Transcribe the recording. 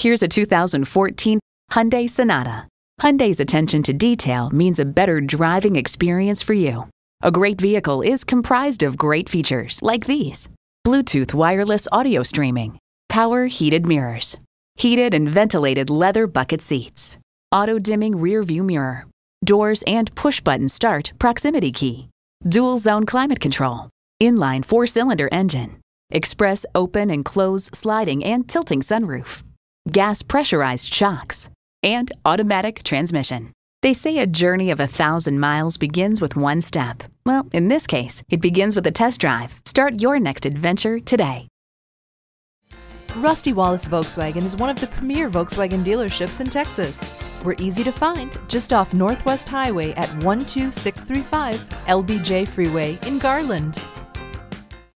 Here's a 2014 Hyundai Sonata. Hyundai's attention to detail means a better driving experience for you. A great vehicle is comprised of great features like these. Bluetooth wireless audio streaming, power heated mirrors, heated and ventilated leather bucket seats, auto dimming rear view mirror, doors and push button start proximity key, dual zone climate control, inline four cylinder engine, express open and close sliding and tilting sunroof, gas pressurized shocks, and automatic transmission. They say a journey of a thousand miles begins with one step. Well, in this case, it begins with a test drive. Start your next adventure today. Rusty Wallis Volkswagen is one of the premier Volkswagen dealerships in Texas. We're easy to find just off Northwest Highway at 12635 LBJ Freeway in Garland.